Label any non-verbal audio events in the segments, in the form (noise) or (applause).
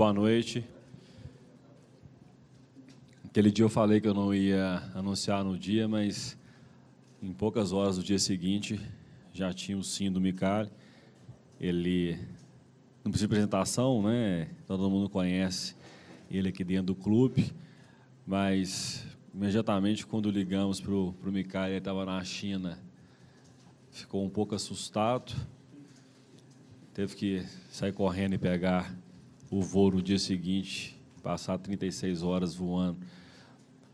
boa noite. Aquele dia eu falei que eu não ia anunciar no dia, mas em poucas horas do dia seguinte já tinha o sim do Micali. Ele não precisa de apresentação, né? Todo mundo conhece ele aqui dentro do clube, mas imediatamente quando ligamos para o Micali, ele estava na China, ficou um pouco assustado, teve que sair correndo e pegar o voo no dia seguinte, passar 36 horas voando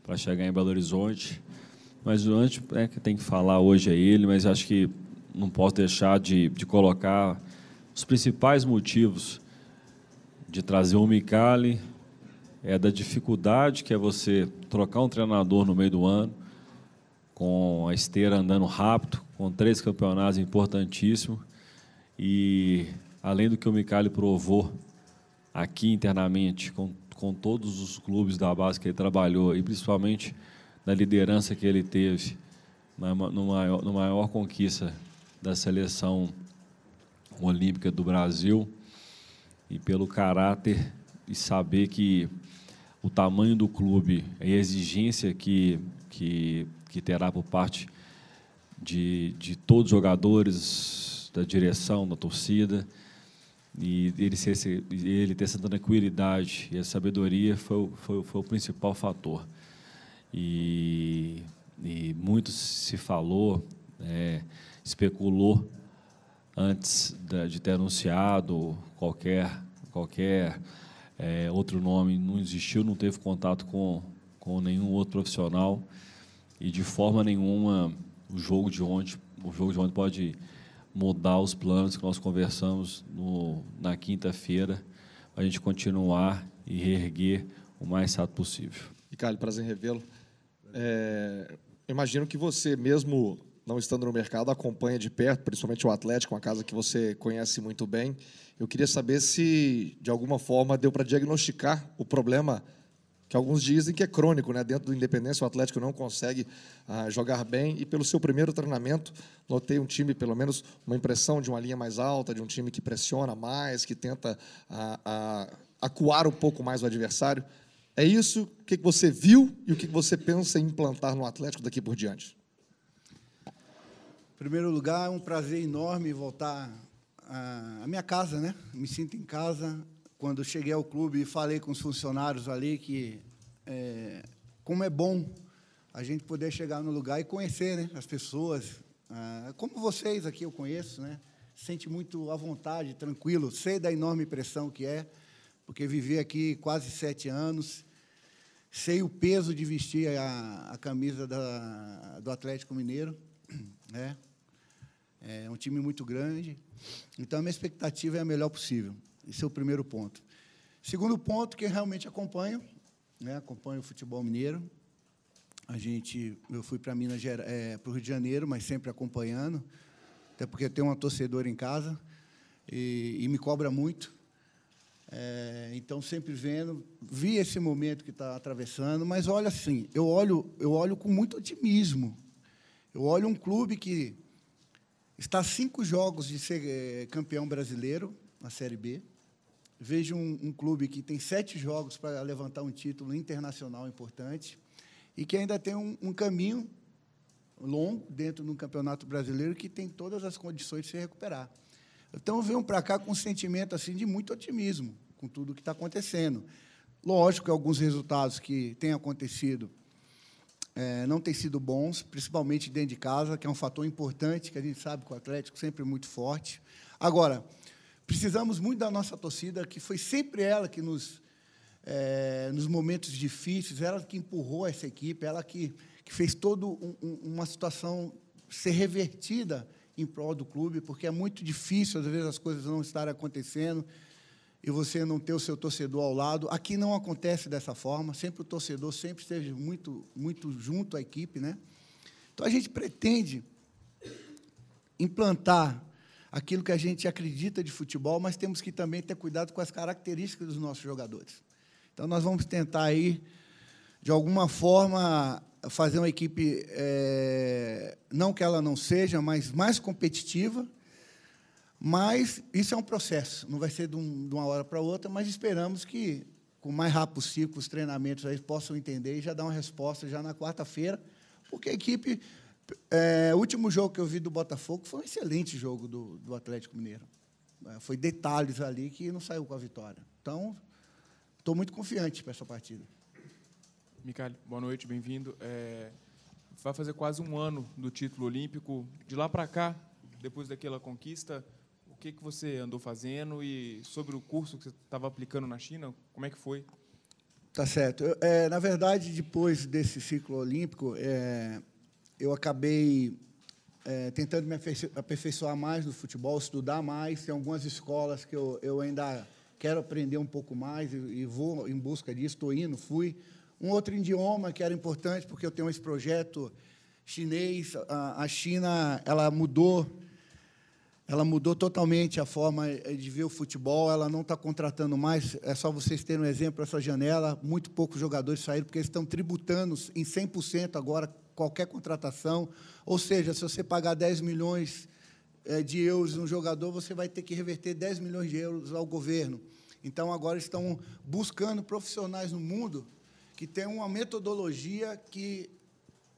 para chegar em Belo Horizonte. Mas durante é que tem que falar hoje é ele, mas acho que não posso deixar de, de colocar os principais motivos de trazer o Micali é da dificuldade que é você trocar um treinador no meio do ano, com a esteira andando rápido, com três campeonatos importantíssimos, e além do que o Micali provou aqui internamente, com, com todos os clubes da base que ele trabalhou, e principalmente na liderança que ele teve na, no, maior, no maior conquista da seleção olímpica do Brasil, e pelo caráter e saber que o tamanho do clube e a exigência que, que, que terá por parte de, de todos os jogadores, da direção, da torcida, e ele, ser, ele ter essa tranquilidade e a sabedoria foi, foi, foi o principal fator. E, e muito se falou, é, especulou antes de ter anunciado qualquer, qualquer é, outro nome não existiu, não teve contato com, com nenhum outro profissional e de forma nenhuma o jogo de ontem, o jogo de ontem pode mudar os planos que nós conversamos no, na quinta-feira para a gente continuar e reerguer o mais rápido possível. Ricardo, prazer em revê-lo. É, imagino que você, mesmo não estando no mercado, acompanha de perto, principalmente o Atlético, uma casa que você conhece muito bem. Eu queria saber se, de alguma forma, deu para diagnosticar o problema que alguns dizem que é crônico, né? Dentro do Independência, o Atlético não consegue ah, jogar bem. E pelo seu primeiro treinamento, notei um time, pelo menos, uma impressão de uma linha mais alta, de um time que pressiona mais, que tenta ah, ah, acuar um pouco mais o adversário. É isso? O que você viu e o que você pensa em implantar no Atlético daqui por diante? Em primeiro lugar, é um prazer enorme voltar a, a minha casa, né? Me sinto em casa. Quando cheguei ao clube e falei com os funcionários ali que é, como é bom a gente poder chegar no lugar e conhecer né, as pessoas, ah, como vocês aqui eu conheço, né? Sente muito à vontade, tranquilo, sei da enorme pressão que é, porque vivi aqui quase sete anos, sei o peso de vestir a, a camisa da, do Atlético Mineiro, (clears throat) né? É um time muito grande. Então, a minha expectativa é a melhor possível. Esse é o primeiro ponto. Segundo ponto, que realmente acompanho, né, acompanho o futebol mineiro. A gente, eu fui para Minas é, para o Rio de Janeiro, mas sempre acompanhando, até porque tenho uma torcedora em casa e, e me cobra muito. É, então sempre vendo, vi esse momento que está atravessando, mas olha assim, eu olho, eu olho com muito otimismo. Eu olho um clube que Está cinco jogos de ser eh, campeão brasileiro na Série B. Vejo um, um clube que tem sete jogos para levantar um título internacional importante e que ainda tem um, um caminho longo dentro do campeonato brasileiro que tem todas as condições de se recuperar. Então, venho para cá com um sentimento assim de muito otimismo com tudo que está acontecendo. Lógico que alguns resultados que têm acontecido é, não têm sido bons, principalmente dentro de casa, que é um fator importante, que a gente sabe que o Atlético sempre é muito forte. Agora, precisamos muito da nossa torcida, que foi sempre ela que nos, é, nos momentos difíceis, ela que empurrou essa equipe, ela que, que fez toda um, uma situação ser revertida em prol do clube, porque é muito difícil, às vezes, as coisas não estarem acontecendo e você não ter o seu torcedor ao lado. Aqui não acontece dessa forma, sempre o torcedor sempre esteve muito, muito junto à equipe. Né? Então, a gente pretende implantar aquilo que a gente acredita de futebol, mas temos que também ter cuidado com as características dos nossos jogadores. Então, nós vamos tentar aí, de alguma forma, fazer uma equipe, é, não que ela não seja, mas mais competitiva, Mas isso é um processo, não vai ser de, um, de uma hora para outra, mas esperamos que, com o mais rápido possível, os treinamentos aí possam entender e já dar uma resposta já na quarta-feira, porque a equipe. É, o último jogo que eu vi do Botafogo foi um excelente jogo do, do Atlético Mineiro. É, foi detalhes ali que não saiu com a vitória. Então, estou muito confiante para essa partida. Micali, boa noite, bem-vindo. É, vai fazer quase um ano do título olímpico. De lá para cá, depois daquela conquista, o que, que você andou fazendo e sobre o curso que você estava aplicando na China, como é que foi? Tá certo. Eu, é, na verdade, depois desse ciclo olímpico, é, eu acabei é, tentando me aperfeiçoar mais no futebol, estudar mais. Tem algumas escolas que eu, eu ainda quero aprender um pouco mais e, e vou em busca disso. Estou indo, fui. Um outro idioma que era importante, porque eu tenho esse projeto chinês. A, a China ela mudou ela mudou totalmente a forma eh, de ver o futebol, ela não está contratando mais, é só vocês terem um exemplo, essa janela, muito poucos jogadores saíram, porque eles estão tributando em 100% agora qualquer contratação, ou seja, se você pagar 10 milhões eh, de euros no jogador, você vai ter que reverter 10 milhões de euros ao governo. Então, agora estão buscando profissionais no mundo que tenham uma metodologia que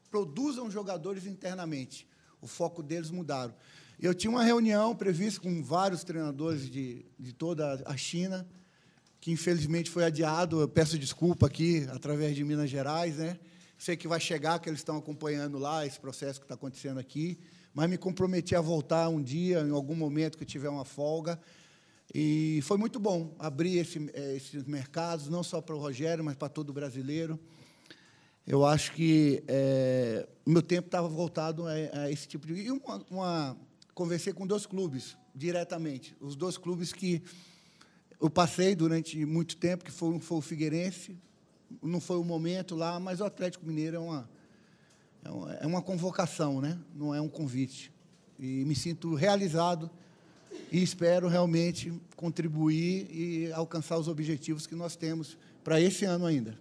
produzam jogadores internamente. O foco deles mudaram. Eu tinha uma reunião prevista com vários treinadores de, de toda a China, que infelizmente foi adiado. Eu peço desculpa aqui, através de Minas Gerais, né? Sei que vai chegar, que eles estão acompanhando lá esse processo que está acontecendo aqui, mas me comprometi a voltar um dia, em algum momento que tiver uma folga. E foi muito bom abrir esse, eh, esses mercados, não só para o Rogério, mas para todo brasileiro. Eu acho que é, meu tempo estava voltado a, a, esse tipo de. E uma, uma conversei com dois clubes diretamente, os dois clubes que eu passei durante muito tempo, que foi, foi o Figueirense, não foi o momento lá, mas o Atlético Mineiro é uma, é uma, é uma convocação, né? não é um convite. E me sinto realizado e espero realmente contribuir e alcançar os objetivos que nós temos para esse ano ainda.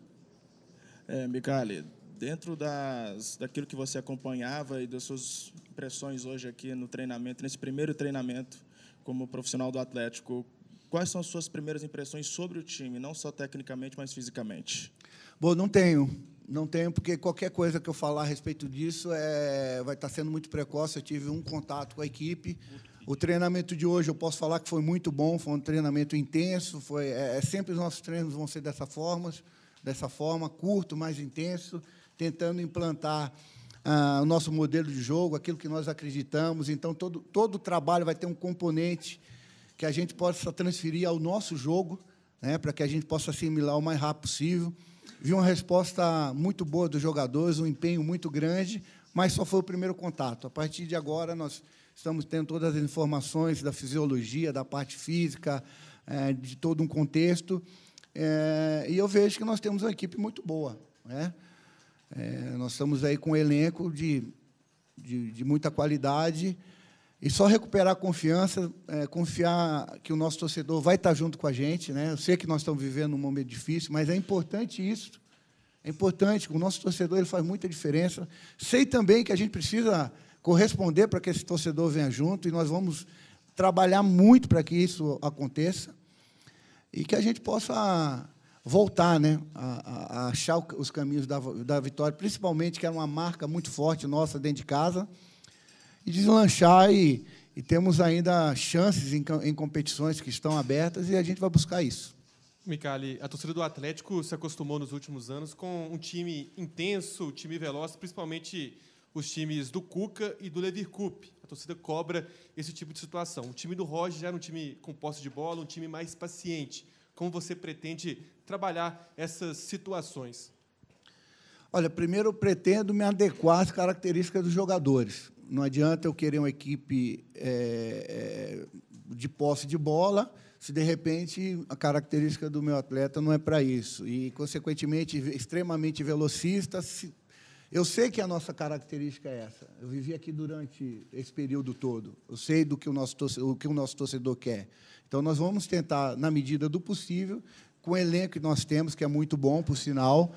É, Micali, dentro das, daquilo que você acompanhava e das suas impressões hoje aqui no treinamento, nesse primeiro treinamento como profissional do Atlético, quais são as suas primeiras impressões sobre o time, não só tecnicamente, mas fisicamente? Bom, não tenho. Não tenho, porque qualquer coisa que eu falar a respeito disso é, vai estar sendo muito precoce. Eu tive um contato com a equipe. O treinamento de hoje, eu posso falar que foi muito bom, foi um treinamento intenso. Foi, é, é sempre os nossos treinos vão ser dessa forma, dessa forma, curto, mais intenso, tentando implantar ah, o nosso modelo de jogo, aquilo que nós acreditamos. Então, todo, todo o trabalho vai ter um componente que a gente possa transferir ao nosso jogo, né, para que a gente possa assimilar o mais rápido possível. Vi uma resposta muito boa dos jogadores, um empenho muito grande, mas só foi o primeiro contato. A partir de agora, nós estamos tendo todas as informações da fisiologia, da parte física, é, de todo um contexto. É, e eu vejo que nós temos uma equipe muito boa. Né? É, nós estamos aí com um elenco de, de, de, muita qualidade e só recuperar a confiança, é, confiar que o nosso torcedor vai estar junto com a gente. Né? Eu sei que nós estamos vivendo um momento difícil, mas é importante isso. É importante, o nosso torcedor ele faz muita diferença. Sei também que a gente precisa corresponder para que esse torcedor venha junto e nós vamos trabalhar muito para que isso aconteça e que a gente possa voltar né, a, a, achar os caminhos da, da vitória, principalmente que era uma marca muito forte nossa dentro de casa, e deslanchar e, e temos ainda chances em, em, competições que estão abertas e a gente vai buscar isso. Micali, a torcida do Atlético se acostumou nos últimos anos com um time intenso, um time veloz, principalmente os times do Cuca e do Levir Cup. A torcida cobra esse tipo de situação. O time do Roger já era um time com posse de bola, um time mais paciente. Como você pretende trabalhar essas situações? Olha, primeiro eu pretendo me adequar às características dos jogadores. Não adianta eu querer uma equipe é, é, de posse de bola se de repente a característica do meu atleta não é para isso e consequentemente extremamente velocista. Se, eu sei que a nossa característica é essa. Eu vivi aqui durante esse período todo. Eu sei do que o nosso torcedor, o que o nosso torcedor quer. Então nós vamos tentar, na medida do possível, com o elenco que nós temos, que é muito bom, por sinal,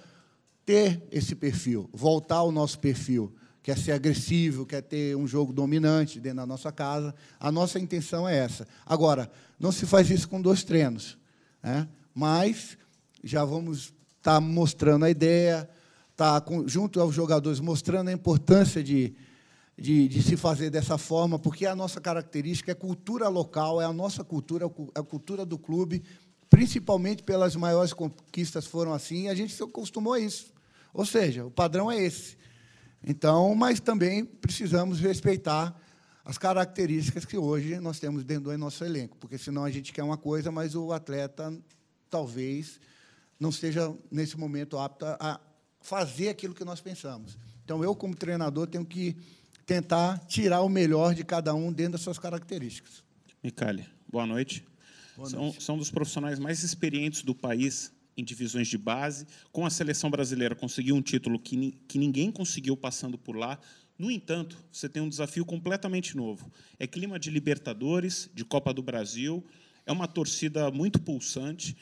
ter esse perfil, voltar ao nosso perfil quer ser agressivo, quer ter um jogo dominante dentro da nossa casa. A nossa intenção é essa. Agora, não se faz isso com dois treinos, né? mas já vamos estar tá mostrando a ideia, tá com, junto aos jogadores, mostrando a importância de, de, de, se fazer dessa forma, porque a nossa característica é cultura local, é a nossa cultura, é a cultura do clube, principalmente pelas maiores conquistas foram assim, e a gente se acostumou a isso. Ou seja, o padrão é esse. Então, mas também precisamos respeitar as características que hoje nós temos dentro do nosso elenco, porque senão a gente quer uma coisa, mas o atleta talvez não esteja nesse momento apto a fazer aquilo que nós pensamos. Então, eu como treinador tenho que tentar tirar o melhor de cada um dentro das suas características. Micali, boa noite. Boa noite. São, são dos profissionais mais experientes do país em divisões de base. Com a seleção brasileira, conseguiu um título que, que ninguém conseguiu passando por lá. No entanto, você tem um desafio completamente novo. É clima de Libertadores, de Copa do Brasil, é uma torcida muito pulsante.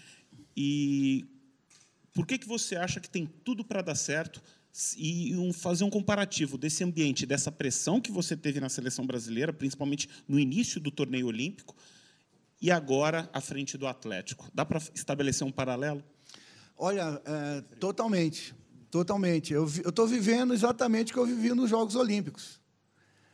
E por que, que você acha que tem tudo para dar certo? E um, fazer um comparativo desse ambiente, dessa pressão que você teve na seleção brasileira, principalmente no início do torneio olímpico, e agora à frente do Atlético. Dá para estabelecer um paralelo? Olha, é, totalmente, totalmente. Eu estou vivendo exatamente o que eu vivi nos Jogos Olímpicos.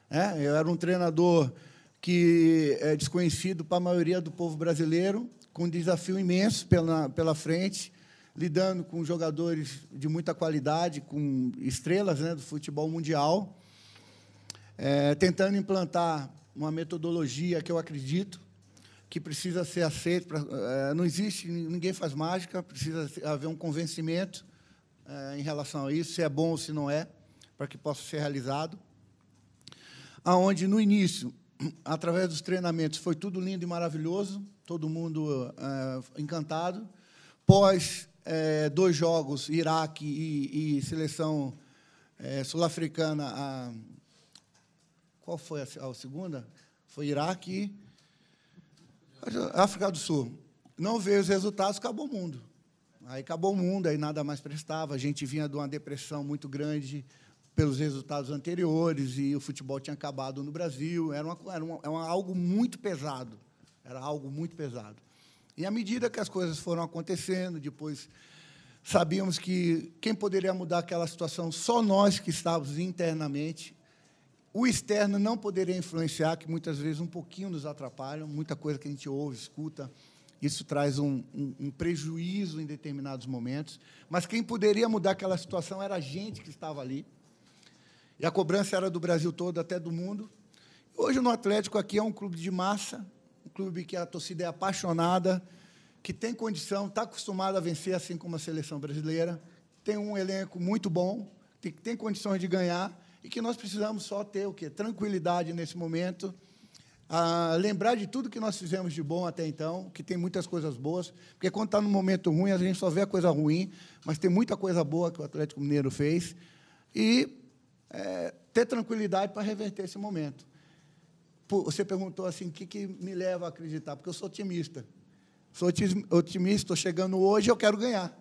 É, eu era um treinador que é desconhecido para a maioria do povo brasileiro, com um desafio imenso pela, pela frente, lidando com jogadores de muita qualidade, com estrelas né, do futebol mundial, é, tentando implantar uma metodologia que eu acredito que precisa ser aceito. Pra, é, não existe, ninguém faz mágica, precisa haver um convencimento é, em relação a isso, se é bom ou se não é, para que possa ser realizado. Aonde, no início, (clears throat) através dos treinamentos, foi tudo lindo e maravilhoso, todo mundo é, encantado. Pós dois jogos, Iraque e, e seleção sul-africana, qual foi a, a segunda? Foi Iraque África do Sul. Não veio os resultados, acabou o mundo. Aí acabou o mundo, aí nada mais prestava. A gente vinha de uma depressão muito grande pelos resultados anteriores e o futebol tinha acabado no Brasil. Era, uma, era, uma, era algo muito pesado. Era algo muito pesado. E à medida que as coisas foram acontecendo, depois sabíamos que quem poderia mudar aquela situação, só nós que estávamos internamente, o externo não poderia influenciar, que muitas vezes um pouquinho nos atrapalham, muita coisa que a gente ouve, escuta, isso traz um, um, um, prejuízo em determinados momentos. Mas quem poderia mudar aquela situação era a gente que estava ali. E a cobrança era do Brasil todo, até do mundo. Hoje, no Atlético, aqui é um clube de massa, um clube que a torcida é apaixonada, que tem condição, está acostumado a vencer, assim como a seleção brasileira, tem um elenco muito bom, tem, tem condições de ganhar e que nós precisamos só ter o quê? Tranquilidade nesse momento, a lembrar de tudo que nós fizemos de bom até então, que tem muitas coisas boas, porque quando está no momento ruim, a gente só vê a coisa ruim, mas tem muita coisa boa que o Atlético Mineiro fez, e é, ter tranquilidade para reverter esse momento. Você perguntou assim, o que, que me leva a acreditar? Porque eu sou otimista. Sou otimista, estou chegando hoje, eu quero ganhar.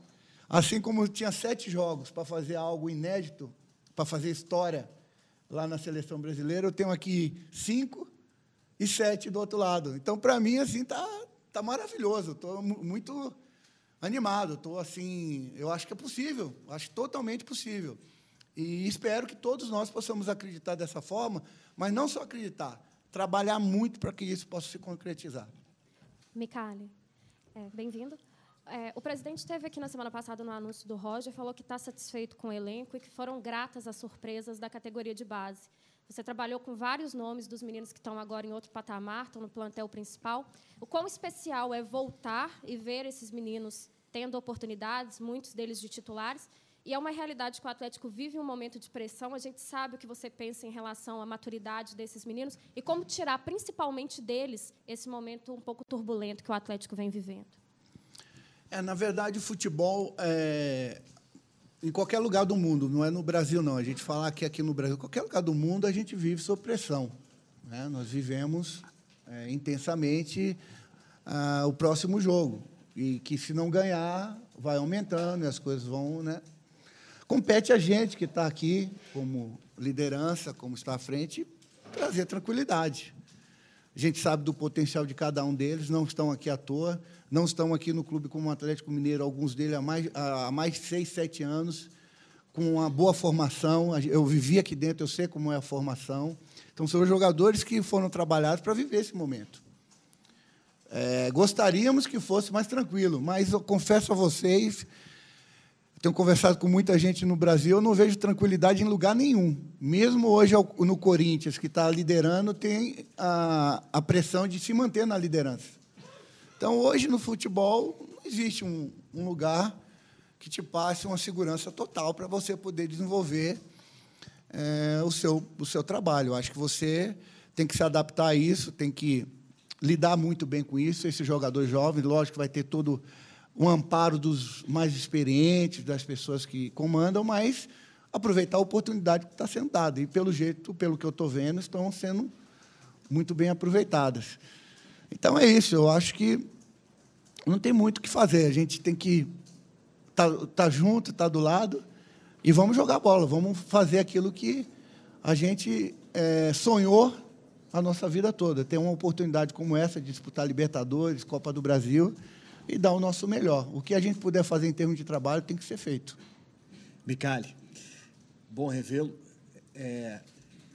Assim como eu tinha sete jogos para fazer algo inédito, para fazer história lá na seleção brasileira. Eu tenho aqui cinco e sete do outro lado. Então, para mim, assim, tá, tá maravilhoso. Estou muito animado. Estou assim, eu acho que é possível. Acho totalmente possível. E espero que todos nós possamos acreditar dessa forma, mas não só acreditar, trabalhar muito para que isso possa se concretizar. Micali, é, bem-vindo. É, o presidente esteve aqui na semana passada no anúncio do Roger, falou que está satisfeito com o elenco e que foram gratas as surpresas da categoria de base. Você trabalhou com vários nomes dos meninos que estão agora em outro patamar, estão no plantel principal. O quão especial é voltar e ver esses meninos tendo oportunidades, muitos deles de titulares, e é uma realidade que o Atlético vive um momento de pressão. A gente sabe o que você pensa em relação à maturidade desses meninos e como tirar, principalmente deles, esse momento um pouco turbulento que o Atlético vem vivendo. É, na verdade, o futebol é, em qualquer lugar do mundo, não é no Brasil, não. A gente falar que aqui no Brasil, qualquer lugar do mundo, a gente vive sob pressão. Né? Nós vivemos é, intensamente ah, o próximo jogo. E que, se não ganhar, vai aumentando e as coisas vão. Né? Compete a gente que está aqui, como liderança, como está à frente, trazer tranquilidade. A gente sabe do potencial de cada um deles, não estão aqui à toa, não estão aqui no clube como Atlético Mineiro, alguns deles há mais, há mais de seis, sete anos, com uma boa formação. Eu vivi aqui dentro, eu sei como é a formação. Então, são jogadores que foram trabalhados para viver esse momento. É, gostaríamos que fosse mais tranquilo, mas eu confesso a vocês tenho conversado com muita gente no Brasil, eu não vejo tranquilidade em lugar nenhum. Mesmo hoje no Corinthians, que está liderando, tem a, a pressão de se manter na liderança. Então, hoje no futebol, não existe um, um lugar que te passe uma segurança total para você poder desenvolver é, o, seu, o seu trabalho. Acho que você tem que se adaptar a isso, tem que lidar muito bem com isso. Esse jogador jovem, lógico, vai ter todo o amparo dos mais experientes, das pessoas que comandam, mas aproveitar a oportunidade que está sendo dada. E, pelo jeito, pelo que eu estou vendo, estão sendo muito bem aproveitadas. Então, é isso. Eu acho que não tem muito o que fazer. A gente tem que estar tá, tá junto, estar tá do lado e vamos jogar bola. Vamos fazer aquilo que a gente é, sonhou a nossa vida toda. Ter uma oportunidade como essa de disputar Libertadores, Copa do Brasil e dar o nosso melhor. O que a gente puder fazer em termos de trabalho tem que ser feito. Micali, bom revê-lo. É,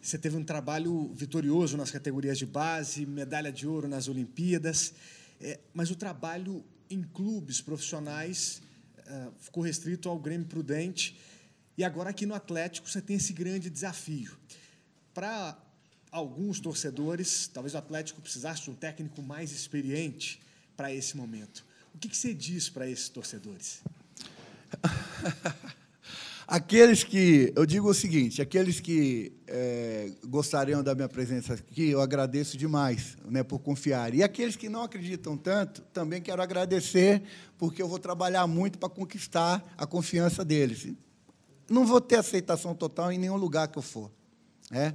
você teve um trabalho vitorioso nas categorias de base, medalha de ouro nas Olimpíadas, é, mas o trabalho em clubes profissionais é, ficou restrito ao Grêmio Prudente. E agora aqui no Atlético você tem esse grande desafio. Para alguns torcedores, talvez o Atlético precisasse de um técnico mais experiente para esse momento. O que, que você diz para esses torcedores? (laughs) Aqueles que, eu digo o seguinte, aqueles que é, gostariam da minha presença aqui, eu agradeço demais né, por confiar. E aqueles que não acreditam tanto, também quero agradecer, porque eu vou trabalhar muito para conquistar a confiança deles. Não vou ter aceitação total em nenhum lugar que eu for. Né?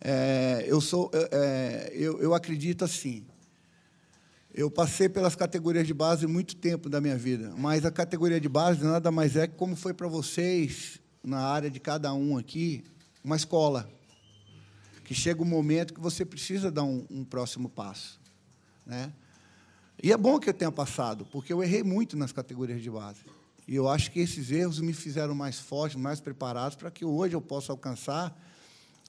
É, eu, sou, é, eu, eu acredito assim, eu passei pelas categorias de base muito tempo da minha vida, mas a categoria de base nada mais é que como foi para vocês, na área de cada um aqui, uma escola. Que chega um momento que você precisa dar um, um próximo passo. Né? E é bom que eu tenha passado, porque eu errei muito nas categorias de base. E eu acho que esses erros me fizeram mais fortes, mais preparados para que hoje eu possa alcançar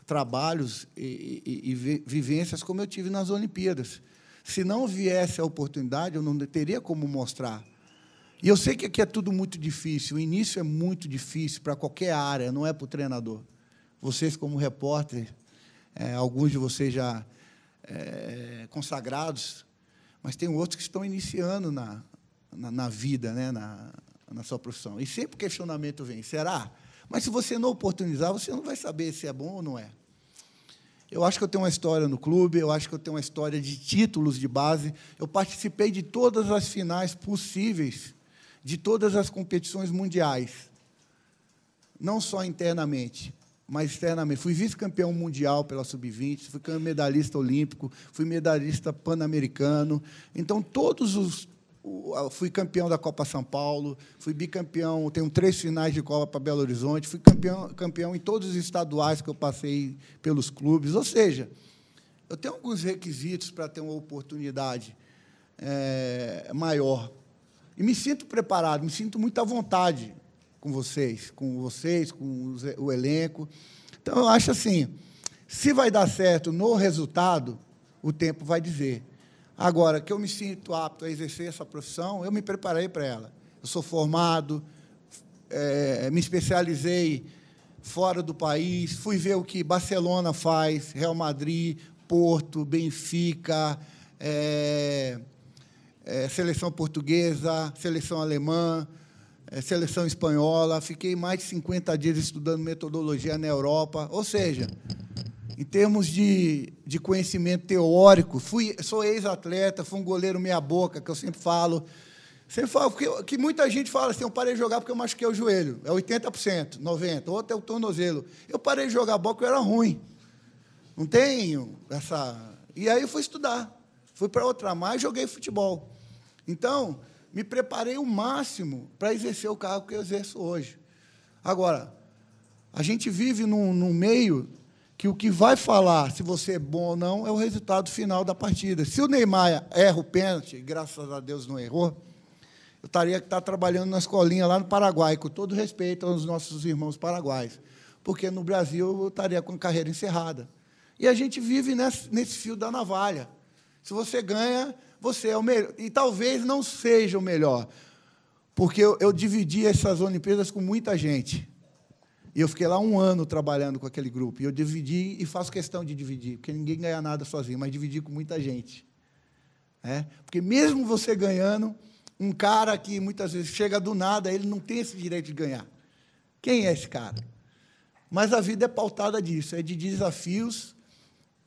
trabalhos e, e, e vivências como eu tive nas Olimpíadas. Se não viesse a oportunidade, eu não teria como mostrar. E eu sei que aqui é tudo muito difícil, o início é muito difícil para qualquer área, não é para o treinador. Vocês, como repórter, é, alguns de vocês já é, consagrados, mas tem outros que estão iniciando na, na, na vida, né, na, na sua profissão. E sempre o questionamento vem: será? Mas se você não oportunizar, você não vai saber se é bom ou não é. Eu acho que eu tenho uma história no clube, eu acho que eu tenho uma história de títulos de base. Eu participei de todas as finais possíveis, de todas as competições mundiais. Não só internamente, mas externamente. Fui vice-campeão mundial pela Sub-20, fui medalhista olímpico, fui medalhista pan-americano. Então, todos os fui campeão da Copa São Paulo, fui bicampeão, tenho três finais de Copa para Belo Horizonte, fui campeão, campeão em todos os estaduais que eu passei pelos clubes. Ou seja, eu tenho alguns requisitos para ter uma oportunidade é, maior. E me sinto preparado, me sinto muito à vontade com vocês, com vocês, com o elenco. Então, eu acho assim, se vai dar certo no resultado, o tempo vai dizer. Agora, que eu me sinto apto a exercer essa profissão, eu me preparei para ela. Eu sou formado, é, me especializei fora do país, fui ver o que Barcelona faz, Real Madrid, Porto, Benfica, é, é, seleção portuguesa, seleção alemã, é, seleção espanhola. Fiquei mais de 50 dias estudando metodologia na Europa. Ou seja, em termos de, de conhecimento teórico, fui, sou ex-atleta, fui um goleiro meia-boca, que eu sempre falo. Sempre falo, porque, que muita gente fala assim, eu parei de jogar porque eu machuquei o joelho. É 80%, 90%, outro é o tornozelo. Eu parei de jogar bola porque eu era ruim. Não tenho essa... E aí eu fui estudar. Fui para outra mais joguei futebol. Então, me preparei o máximo para exercer o cargo que eu exerço hoje. Agora, A gente vive num, num meio que o que vai falar se você é bom ou não é o resultado final da partida. Se o Neymar erra o pênalti, graças a Deus não errou, eu estaria que estar trabalhando na escolinha lá no Paraguai, com todo respeito aos nossos irmãos paraguaios, porque no Brasil eu estaria com a carreira encerrada. E a gente vive nesse, nesse fio da navalha. Se você ganha, você é o melhor. E talvez não seja o melhor, porque eu, eu dividi essas Olimpíadas com muita gente. E eu fiquei lá um ano trabalhando com aquele grupo. E eu dividi e faço questão de dividir, porque ninguém ganha nada sozinho, mas dividir com muita gente. É? Porque mesmo você ganhando, um cara que muitas vezes chega do nada, ele não tem esse direito de ganhar. Quem é esse cara? Mas a vida é pautada disso, é de desafios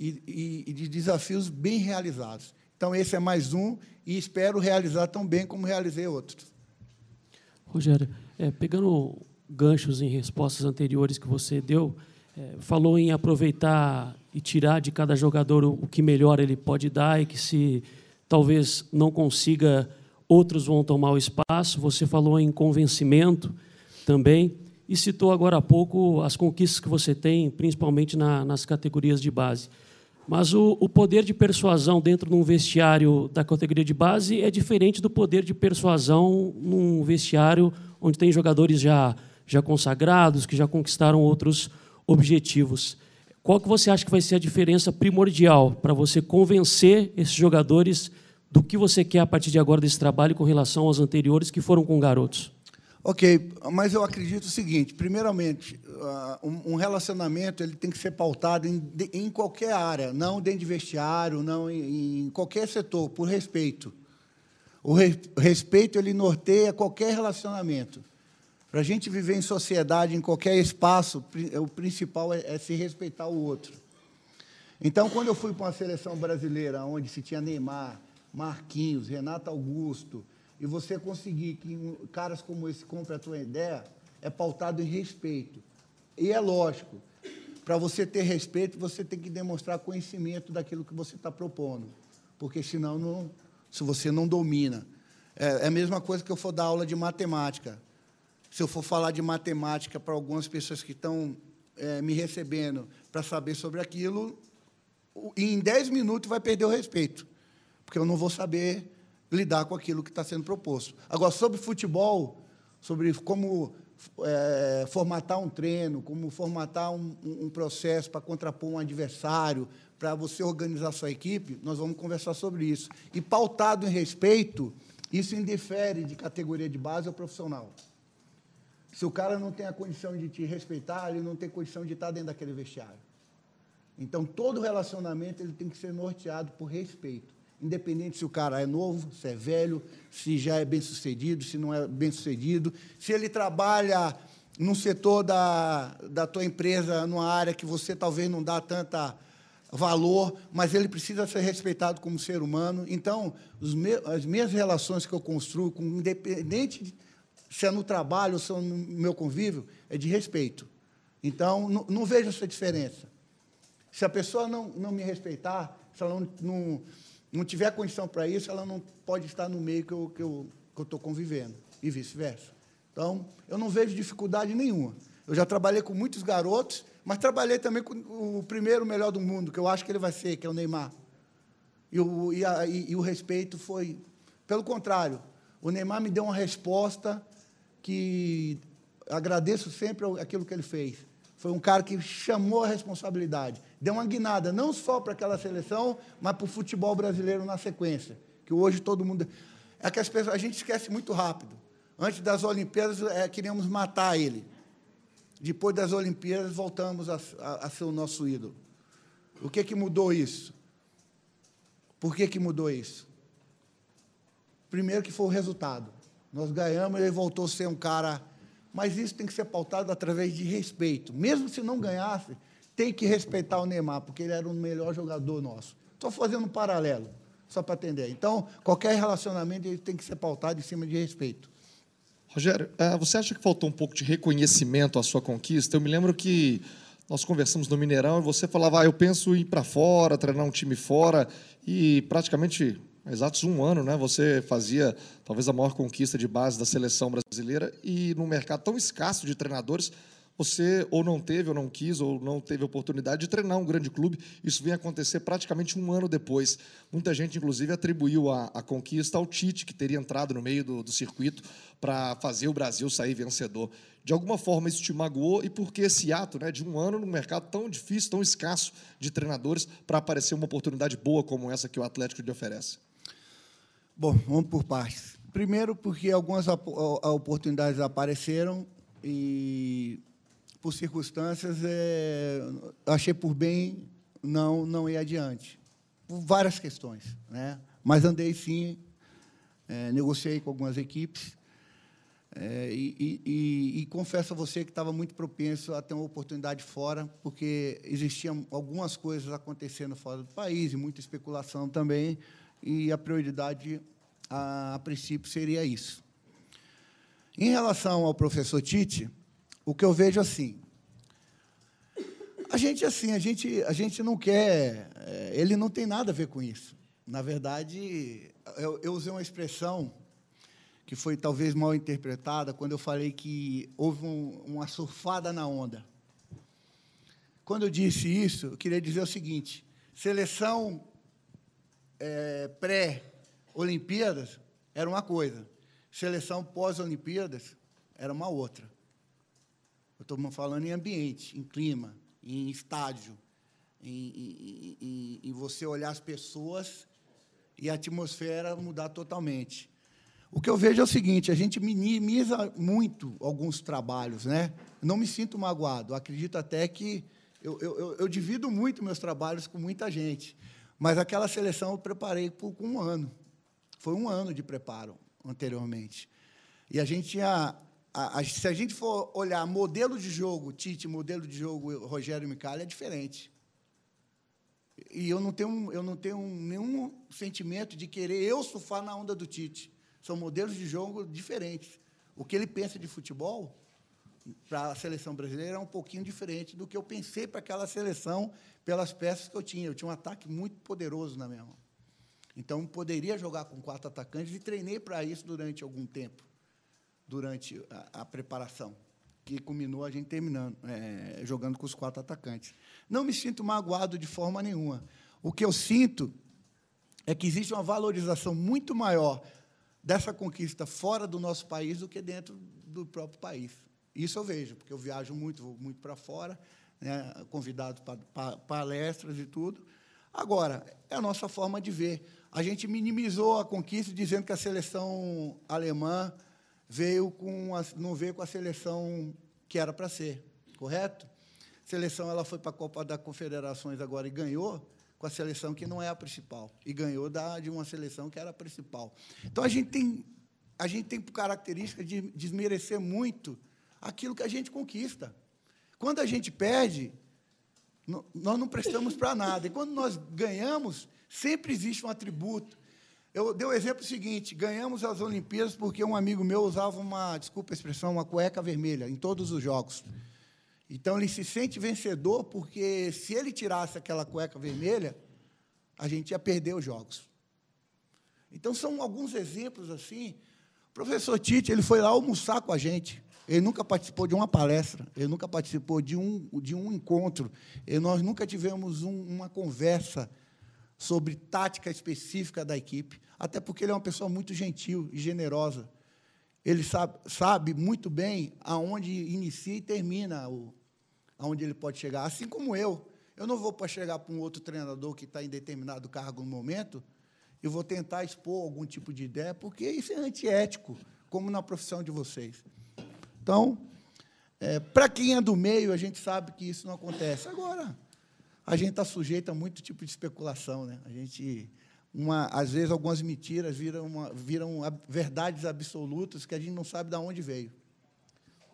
e, e, e de desafios bem realizados. Então, esse é mais um e espero realizar tão bem como realizei outros. Rogério, é, pegando ganchos em respostas anteriores que você deu, é, falou em aproveitar e tirar de cada jogador o, o que melhor ele pode dar e que se talvez não consiga, outros vão tomar o espaço. Você falou em convencimento também e citou agora há pouco as conquistas que você tem, principalmente na, nas categorias de base. Mas o, o, poder de persuasão dentro de um vestiário da categoria de base é diferente do poder de persuasão num vestiário onde tem jogadores já já consagrados, que já conquistaram outros objetivos. Qual que você acha que vai ser a diferença primordial para você convencer esses jogadores do que você quer a partir de agora desse trabalho com relação aos anteriores que foram com garotos? Ok, mas eu acredito o seguinte: primeiramente, uh, um relacionamento ele tem que ser pautado em, qualquer área, não dentro de vestiário, não em, qualquer setor, por respeito. O re, respeito ele norteia qualquer relacionamento. Para a gente viver em sociedade, em qualquer espaço, o principal é, é se respeitar o outro. Então, quando eu fui para uma seleção brasileira, onde se tinha Neymar, Marquinhos, Renato Augusto, e você conseguir que caras como esse comprem a tua ideia, é pautado em respeito. E é lógico, para você ter respeito, você tem que demonstrar conhecimento daquilo que você está propondo, porque senão, não, se você não domina. É, é a mesma coisa que eu for dar aula de matemática se eu for falar de matemática para algumas pessoas que estão é, me recebendo para saber sobre aquilo, em 10 minutos vai perder o respeito, porque eu não vou saber lidar com aquilo que está sendo proposto. Agora, sobre futebol, sobre como é, formatar um treino, como formatar um, um processo para contrapor um adversário, para você organizar sua equipe, nós vamos conversar sobre isso. E pautado em respeito, isso indifere de categoria de base ou profissional. Se o cara não tem a condição de te respeitar, ele não tem condição de estar dentro daquele vestiário. Então, todo relacionamento ele tem que ser norteado por respeito. Independente se o cara é novo, se é velho, se já é bem sucedido, se não é bem sucedido, se ele trabalha num setor da, da tua empresa, numa área que você talvez não dá tanta valor, mas ele precisa ser respeitado como ser humano. Então, as minhas relações que eu construo, com independente de, se é no trabalho se é no meu convívio, é de respeito. Então, não, não vejo essa diferença. Se a pessoa não, não me respeitar, se ela não, não, não tiver condição para isso, ela não pode estar no meio que eu estou que eu, que eu convivendo, e vice-versa. Então, eu não vejo dificuldade nenhuma. Eu já trabalhei com muitos garotos, mas trabalhei também com o primeiro melhor do mundo, que eu acho que ele vai ser, que é o Neymar. E o, e, a, e, e o respeito foi. Pelo contrário, o Neymar me deu uma resposta que agradeço sempre aquilo que ele fez. Foi um cara que chamou a responsabilidade, deu uma guinada, não só para aquela seleção, mas para o futebol brasileiro na sequência. Que hoje todo mundo. É que as pessoas, a gente esquece muito rápido. Antes das Olimpíadas, é, queríamos matar ele. Depois das Olimpíadas, voltamos a, a, a ser o nosso ídolo. O que, que mudou isso? Por que, que mudou isso? Primeiro que foi o resultado. Nós ganhamos, ele voltou a ser um cara. Mas isso tem que ser pautado através de respeito. Mesmo se não ganhasse, tem que respeitar o Neymar, porque ele era o melhor jogador nosso. Estou fazendo um paralelo, só para atender. Então, qualquer relacionamento ele tem que ser pautado em cima de respeito. Rogério, é, você acha que faltou um pouco de reconhecimento à sua conquista? Eu me lembro que nós conversamos no Mineirão e você falava, ah, eu penso em ir para fora, treinar um time fora, e praticamente exatos um ano, né? Você fazia talvez a maior conquista de base da seleção brasileira e num mercado tão escasso de treinadores, você ou não teve, ou não quis, ou não teve oportunidade de treinar um grande clube. Isso vem acontecer praticamente um ano depois. Muita gente, inclusive, atribuiu a, a conquista ao Tite, que teria entrado no meio do, do circuito para fazer o Brasil sair vencedor. De alguma forma, isso te magoou, e por que esse ato né, de um ano no mercado tão difícil, tão escasso de treinadores, para aparecer uma oportunidade boa como essa que o Atlético lhe oferece? Bom, vamos por partes. Primeiro, porque algumas oportunidades apareceram e por circunstâncias, é, achei por bem não não ir adiante. Por várias questões. Né? Mas andei sim, é, negociei com algumas equipes, é, e, e, e, confesso a você que estava muito propenso a ter uma oportunidade fora, porque existiam algumas coisas acontecendo fora do país, e muita especulação também, e a prioridade, a, a princípio, seria isso. Em relação ao professor Tite, o que eu vejo assim, a gente assim, a gente, a gente não quer, é, ele não tem nada a ver com isso. Na verdade, eu, eu usei uma expressão que foi talvez mal interpretada quando eu falei que houve um, uma surfada na onda. Quando eu disse isso, eu queria dizer o seguinte: seleção é, pré-Olimpíadas era uma coisa, seleção pós-Olimpíadas era uma outra. Eu estou falando em ambiente, em clima, em estádio, em, em, em, em você olhar as pessoas e a atmosfera mudar totalmente. O que eu vejo é o seguinte: a gente minimiza muito alguns trabalhos, né? Não me sinto magoado. Acredito até que eu, eu, eu divido muito meus trabalhos com muita gente. Mas aquela seleção eu preparei por um ano. Foi um ano de preparo anteriormente. E a gente tinha a, a, se a gente for olhar modelo de jogo, Tite, modelo de jogo Rogério Micali, é diferente. E eu não tenho, eu não tenho nenhum sentimento de querer eu surfar na onda do Tite. São modelos de jogo diferentes. O que ele pensa de futebol para a seleção brasileira é um pouquinho diferente do que eu pensei para aquela seleção pelas peças que eu tinha. Eu tinha um ataque muito poderoso na minha mão. Então, poderia jogar com quatro atacantes e treinei para isso durante algum tempo durante a, a preparação, que culminou a gente terminando, é, jogando com os quatro atacantes. Não me sinto magoado de forma nenhuma. O que eu sinto é que existe uma valorização muito maior dessa conquista fora do nosso país do que dentro do próprio país. Isso eu vejo, porque eu viajo muito, vou muito para fora, né, convidado para palestras e tudo. Agora, é a nossa forma de ver. A gente minimizou a conquista dizendo que a seleção alemã veio com a, não veio com a seleção que era para ser, correto? A seleção ela foi para a Copa das Confederações agora e ganhou com a seleção que não é a principal e ganhou da, de uma seleção que era a principal. Então a gente tem a gente tem característica de desmerecer muito aquilo que a gente conquista. Quando a gente perde, nós não prestamos para nada. E quando nós ganhamos, sempre existe um atributo, eu dei o exemplo seguinte: ganhamos as Olimpíadas porque um amigo meu usava uma, desculpa a expressão, uma cueca vermelha em todos os jogos. Então ele se sente vencedor porque se ele tirasse aquela cueca vermelha, a gente ia perder os jogos. Então são alguns exemplos assim. O professor Tite ele foi lá almoçar com a gente. Ele nunca participou de uma palestra, ele nunca participou de um, de um encontro, e nós nunca tivemos um, uma conversa sobre tática específica da equipe até porque ele é uma pessoa muito gentil e generosa. Ele sabe, sabe muito bem aonde inicia e termina, o, aonde ele pode chegar. Assim como eu. Eu não vou para chegar para um outro treinador que está em determinado cargo no momento e vou tentar expor algum tipo de ideia, porque isso é antiético, como na profissão de vocês. Então, é, para quem é do meio, a gente sabe que isso não acontece. Agora, a gente está sujeito a muito tipo de especulação. Né? A gente uma, às vezes algumas mentiras viram, uma, viram verdades absolutas que a gente não sabe de onde veio.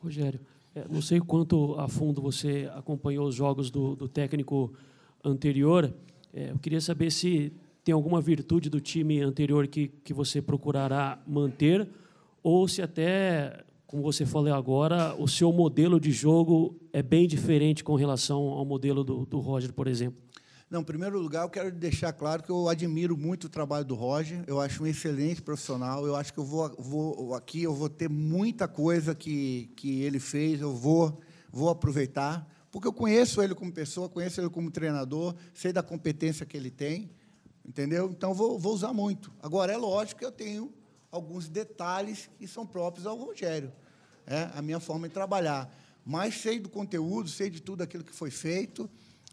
Rogério, é, não sei quanto a fundo você acompanhou os jogos do, do técnico anterior. É, eu queria saber se tem alguma virtude do time anterior que, que você procurará manter, ou se até, como você falou agora, o seu modelo de jogo é bem diferente com relação ao modelo do, do Roger, por exemplo. Não, em primeiro lugar, eu quero deixar claro que eu admiro muito o trabalho do Roger. Eu acho um excelente profissional. Eu acho que eu vou, vou aqui eu vou ter muita coisa que, que ele fez. Eu vou vou aproveitar, porque eu conheço ele como pessoa, conheço ele como treinador, sei da competência que ele tem, entendeu? Então, vou, vou usar muito. Agora, é lógico que eu tenho alguns detalhes que são próprios ao Rogério, é a minha forma de trabalhar. Mas sei do conteúdo, sei de tudo aquilo que foi feito,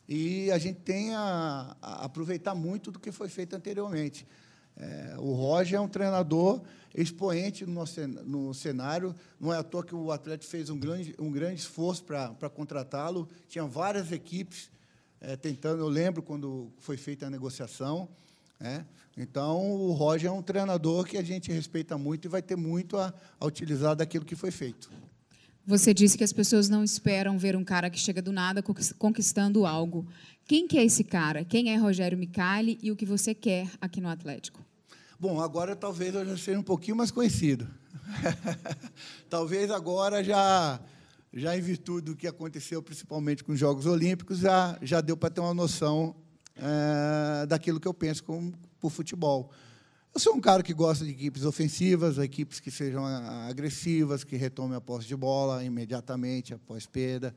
e a gente tem a, a aproveitar muito do que foi feito anteriormente. É, o Roger é um treinador expoente no, nosso, no cenário. Não é à toa que o Atlético fez um grande, um grande esforço para contratá-lo. Tinha várias equipes é, tentando. Eu lembro quando foi feita a negociação. É. Então, o Roger é um treinador que a gente respeita muito e vai ter muito a, a utilizar daquilo que foi feito. Você disse que as pessoas não esperam ver um cara que chega do nada conquistando algo. Quem que é esse cara? Quem é Rogério Micali e o que você quer aqui no Atlético? Bom, agora talvez eu já seja um pouquinho mais conhecido. (laughs) talvez agora já, já em virtude do que aconteceu, principalmente com os Jogos Olímpicos, já, já deu para ter uma noção é, daquilo que eu penso com, por futebol. Eu sou um cara que gosta de equipes ofensivas, equipes que sejam agressivas, que retomem a posse de bola imediatamente após perda.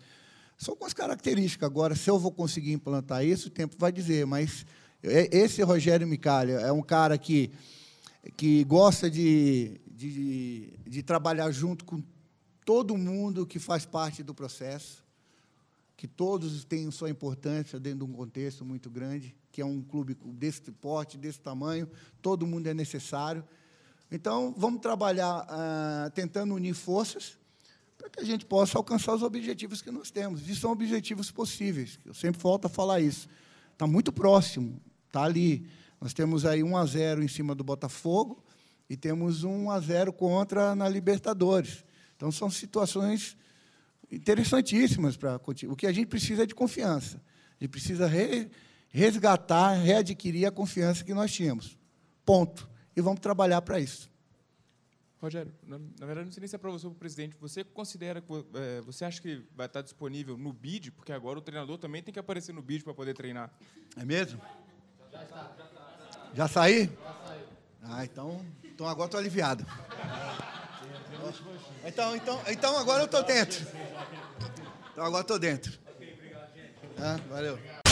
São algumas características. Agora, se eu vou conseguir implantar isso, o tempo vai dizer. Mas esse Rogério Micalha é um cara que, que gosta de, de, de trabalhar junto com todo mundo que faz parte do processo, que todos têm sua importância dentro de um contexto muito grande que é um clube desse porte, desse tamanho, todo mundo é necessário. Então, vamos trabalhar ah, tentando unir forças para que a gente possa alcançar os objetivos que nós temos. E são objetivos possíveis, eu sempre volto a falar isso. Está muito próximo, está ali. Nós temos aí 1 a 0 em cima do Botafogo e temos 1 a 0 contra na Libertadores. Então, são situações interessantíssimas para o que a gente precisa é de confiança. A gente precisa re, resgatar, readquirir a confiança que nós tínhamos. Ponto. E vamos trabalhar para isso. Rogério, na, na, verdade, não sei nem se é para você ou para o presidente. Você considera é, você acha que vai estar disponível no BID? Porque agora o treinador também tem que aparecer no BID para poder treinar. É mesmo? Já está. Já, saí? Já saiu. Ah, então, então agora estou aliviado. Então, então, então agora eu estou dentro. Então agora estou dentro. Ah, valeu.